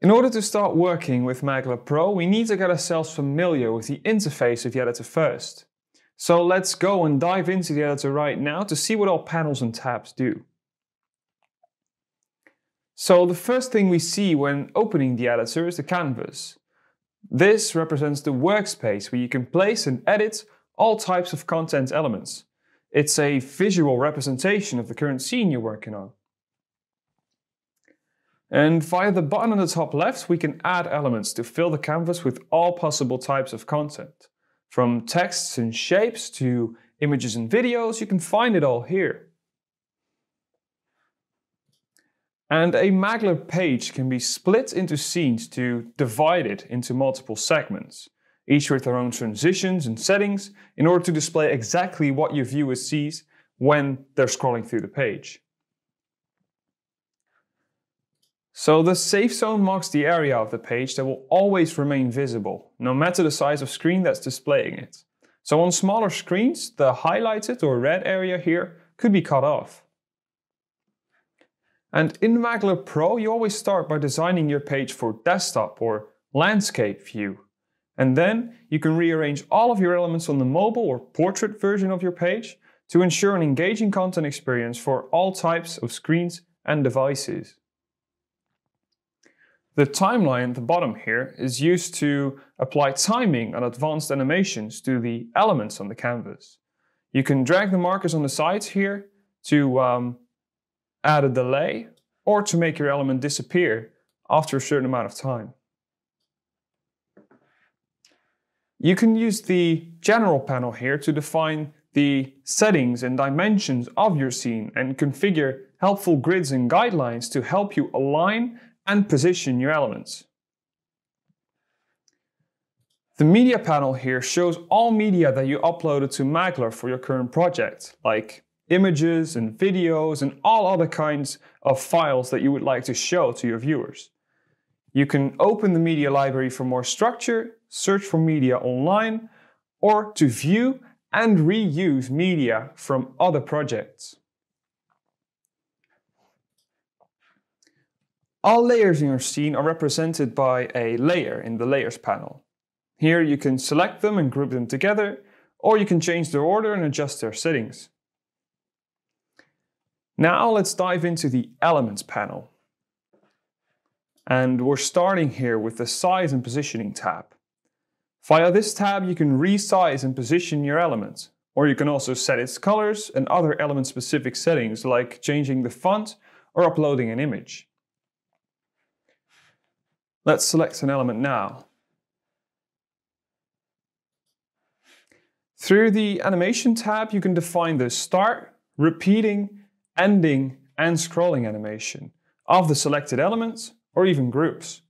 In order to start working with Maglr Pro, we need to get ourselves familiar with the interface of the editor first. So let's go and dive into the editor right now to see what all panels and tabs do. So the first thing we see when opening the editor is the canvas. This represents the workspace where you can place and edit all types of content elements. It's a visual representation of the current scene you're working on. And via the button on the top left, we can add elements to fill the canvas with all possible types of content. From texts and shapes to images and videos, you can find it all here. And a Maglr page can be split into scenes to divide it into multiple segments, each with their own transitions and settings in order to display exactly what your viewer sees when they're scrolling through the page. So the safe zone marks the area of the page that will always remain visible, no matter the size of screen that's displaying it. So on smaller screens, the highlighted or red area here could be cut off. And in Maglr Pro, you always start by designing your page for desktop or landscape view. And then you can rearrange all of your elements on the mobile or portrait version of your page to ensure an engaging content experience for all types of screens and devices. The timeline at the bottom here is used to apply timing on advanced animations to the elements on the canvas. You can drag the markers on the sides here to um, add a delay or to make your element disappear after a certain amount of time. You can use the general panel here to define the settings and dimensions of your scene and configure helpful grids and guidelines to help you align and position your elements. The media panel here shows all media that you uploaded to Maglr for your current project, like images and videos and all other kinds of files that you would like to show to your viewers. You can open the media library for more structure, search for media online, or to view and reuse media from other projects. All layers in your scene are represented by a layer in the Layers panel. Here you can select them and group them together, or you can change their order and adjust their settings. Now let's dive into the Elements panel. And we're starting here with the Size and Positioning tab. Via this tab you can resize and position your element, or you can also set its colors and other element-specific settings like changing the font or uploading an image. Let's select an element now. Through the Animation tab, you can define the start, repeating, ending, and scrolling animation of the selected elements or even groups.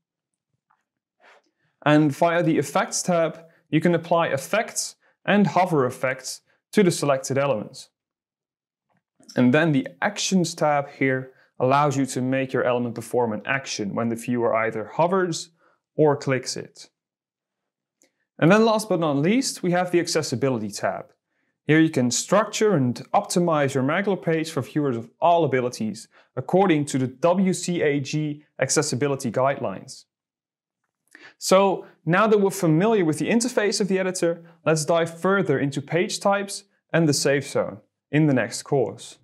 And via the Effects tab, you can apply effects and hover effects to the selected elements. And then the Actions tab here allows you to make your element perform an action when the viewer either hovers or clicks it. And then last but not least, we have the Accessibility tab. Here you can structure and optimize your Maglr page for viewers of all abilities according to the WCAG accessibility guidelines. So now that we're familiar with the interface of the editor, let's dive further into page types and the safe zone in the next course.